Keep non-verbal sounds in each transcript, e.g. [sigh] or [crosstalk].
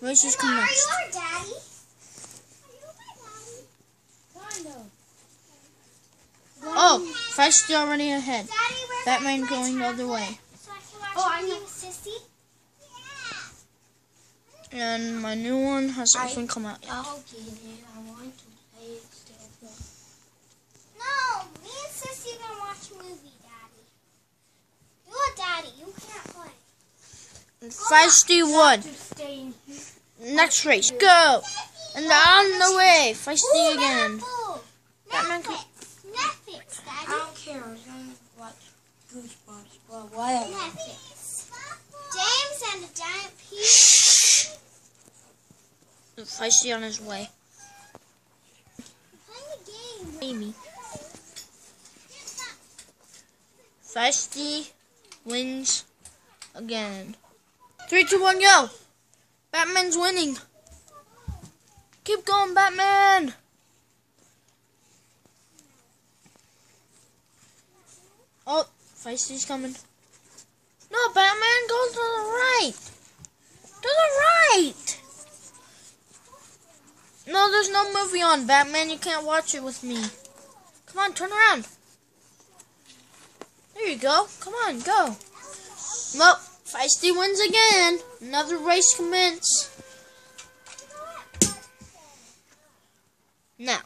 Royce is coming Are next. you our daddy? Oh, Feisty already ahead. Daddy, where's Batman going the other way. So I can watch Oh, I movie know. with Sissy? And my new one has I- even come out yet. I'll get it. I want to play it still. No, me and Sissy gonna watch a movie, Daddy. You a daddy, you can't play. Feisty won. To stay in here. Next race, go! And on the way, Feisty Ooh, again. Apple. Batman Netflix. Netflix, I don't care. I was gonna watch Goosebumps, but whatever. Netflix. James and a giant peach. Feisty on his way. Playing the game. Amy. Feisty wins again. Three, two, one, go! Batman's winning. Keep going, Batman! Oh, Feisty's coming. No, Batman, go to the right! To the right! No, there's no movie on, Batman. You can't watch it with me. Come on, turn around. There you go. Come on, go. Well, Feisty wins again. Another race commence. Now,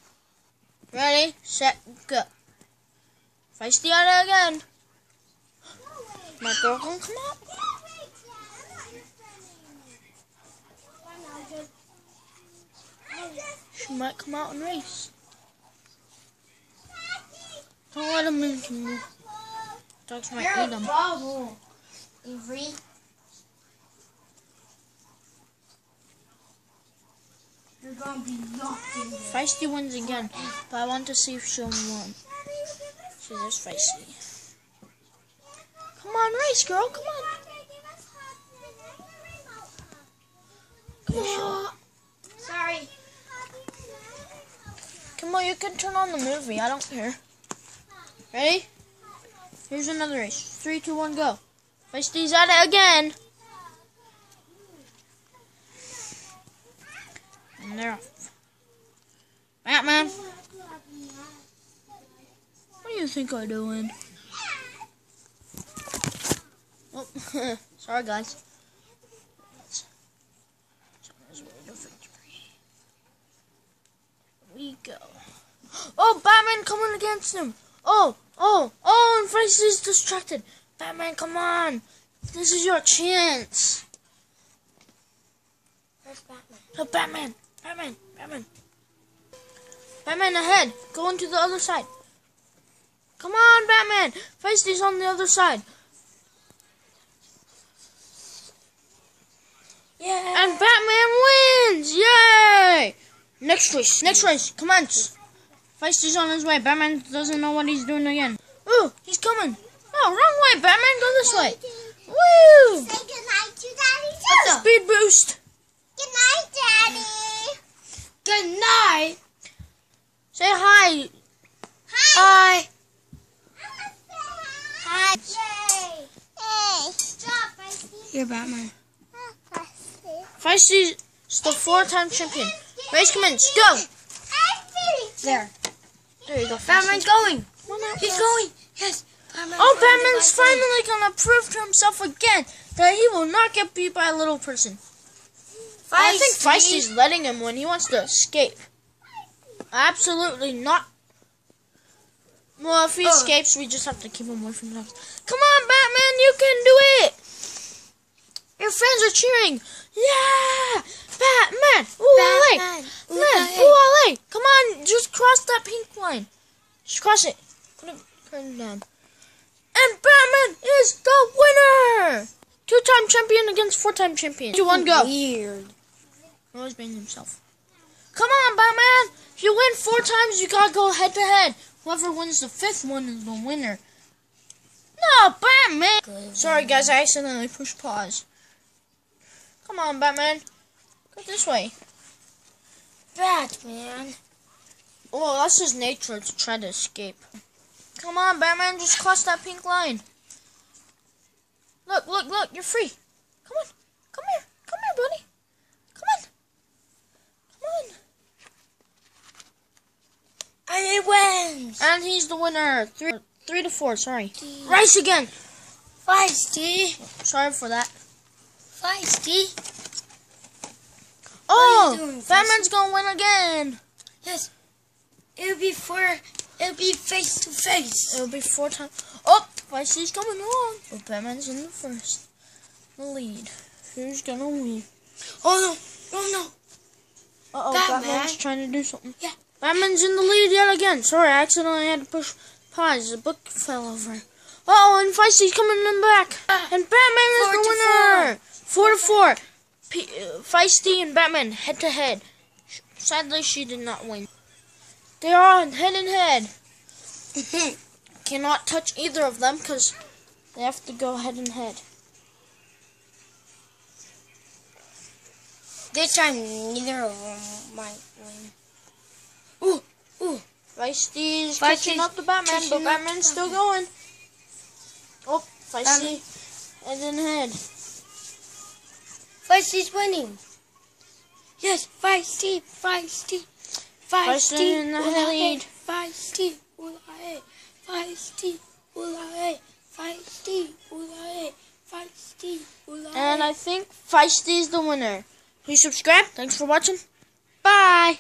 ready, set, go. Feisty it again. My girl gonna come out. She might come out and race. Don't let him in. Dogs might eat him. Avery. You're gonna be locked in there. Feisty wins again, but I want to see if she'll win. See, there's Feisty. Come on, race, girl. Come on. Come on. Sorry. Come on, you can turn on the movie. I don't care. Ready? Here's another race. Three, two, one, go. Feisty's at it again. And they're off. Batman. What do you think I'm doing? Oh, [laughs] sorry guys. We go. Oh, Batman coming against him. Oh, oh, oh, and Feisty's distracted. Batman, come on. This is your chance. Where's Batman? No, Batman, Batman, Batman. Batman ahead. Go into the other side. Come on, Batman. Feisty's on the other side. Yeah. And Batman wins! Yay! Next race, next race, come on. Feisty's on his way. Batman doesn't know what he's doing again. Ooh, he's coming. No, wrong way, Batman. Go this way. Woo! Say goodnight to Daddy too. Speed boost. Good night, Daddy. Good night. Say hi. Hi. Hi. Hi. Yay. Hey. Stop, Feisty. You're Batman. Feisty's the four-time champion. Race commence. Go. There. There you go. Batman's going. He's going. Yes. Batman's Batman's finally gonna prove to himself again that he will not get beat by a little person. I think Feisty's letting him when he wants to escape. Absolutely not. Well, if he Oh. escapes, we just have to keep him away from the. Come on, Batman, you can do it! Your friends are cheering. Yeah! Batman! Ooh, Batman. Ooh, ooh, LA. Come on, just cross that pink line. Just cross it. Put it, put it down. Is the winner! Two-time champion against four-time champion. Two, one, go. Weird. Always being himself. Come on, Batman! If you win four times, you gotta go head to head. Whoever wins the fifth one is the winner. No, Batman! Sorry, guys, I accidentally pushed pause. Come on, Batman. Go this way. Batman. Oh, that's his nature to try to escape. Come on, Batman, just cross that pink line. Look, look, look, you're free. Come on. Come here. Come here, bunny. Come on. Come on. And he wins. And he's the winner. Three, three to four, sorry. Three. Race again. Feisty. Sorry for that. Feisty. Oh, Batman's gonna win again. Yes. It'll be four. It'll be face to face. It'll be four times. Oh, Feisty's coming on. But Batman's in the first. The lead. Who's gonna win? Oh no! Oh no! Uh oh, Batman. Batman's trying to do something. Yeah. Batman's in the lead yet again. Sorry, I accidentally had to push pause. The book fell over. Uh oh, and Feisty's coming in back. And Batman is Four the winner. Four to four. P- uh, Feisty and Batman head to head. Sadly, she did not win. They are on head and head. [laughs] Cannot touch either of them because they have to go head and head. this time, neither of them might win. Ooh, ooh. Feisty's catching up to Batman, but Batman's still going. Oh, Feisty head and head. Feisty's winning. Yes, feisty, feisty, Feisty feisty, in the lead. feisty, feisty, ulahe, feisty, ulahe, feisty, ulahe. And I think Feisty's the winner. Please subscribe. Thanks for watching. Bye.